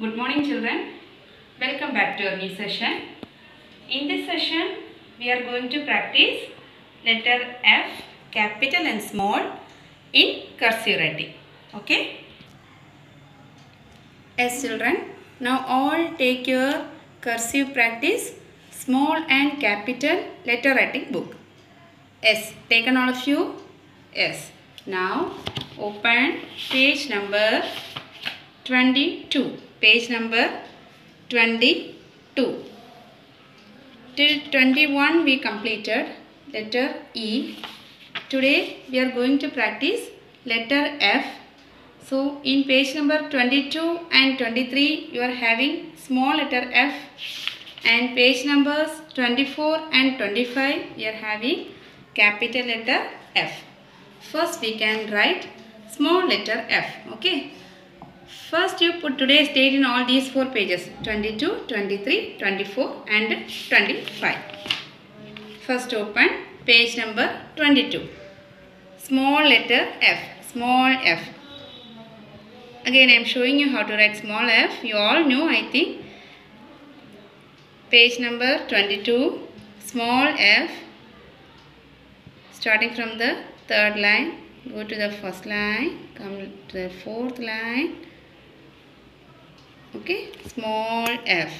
Good morning children. Welcome back to our new session. In this session, we are going to practice letter F, capital and small in cursive writing. Okay? Yes children, now all take your cursive practice, small and capital letter writing book. Yes, taken all of you? Yes. Now open page number 22. Page number 22. Till 21 we completed letter E. Today we are going to practice letter F. So in page number 22 and 23 you are having small letter F and page numbers 24 and 25 we are having capital letter F. First we can write small letter F. Okay. First you put today's date in all these four pages 22, 23, 24 and 25. First open page number 22. Small letter F. Small F. Again I am showing you how to write small f. You all know I think. Page number 22. Small f. Starting from the third line. Go to the first line. Come to the fourth line. Okay. Small f.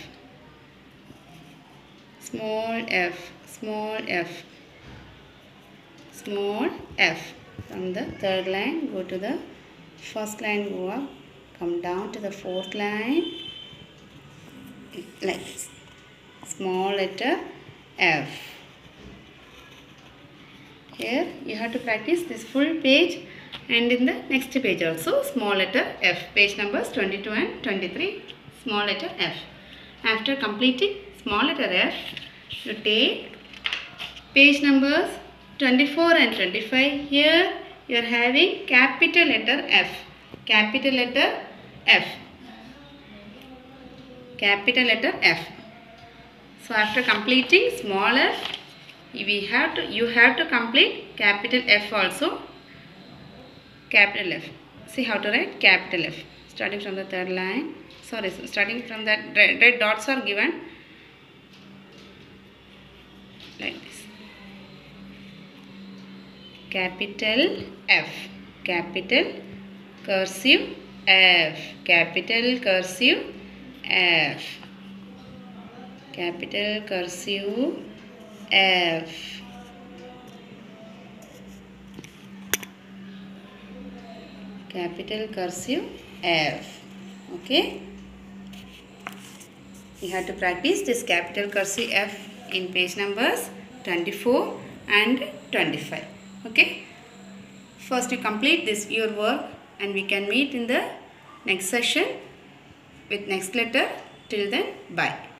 Small f. Small f. Small f. From the third line. Go to the first line. Go up. Come down to the fourth line. Like this. Small letter f. Here you have to practice this full page and in the next page also small letter F. Page numbers 22 and 23 small letter F. After completing small letter F, you take page numbers 24 and 25. Here you are having capital letter F. Capital letter F. Capital letter F. So after completing small f, we have to you have to complete capital F also. Capital F. See how to write capital F. Starting from the third line. Sorry, starting from that red, red dots are given like this. Capital F. Capital cursive F. Capital cursive F. Capital cursive F. Capital cursive F. Okay. You have to practice this capital cursive F in page numbers 24 and 25. Okay. First you complete this your work and we can meet in the next session with next letter. Till then, bye.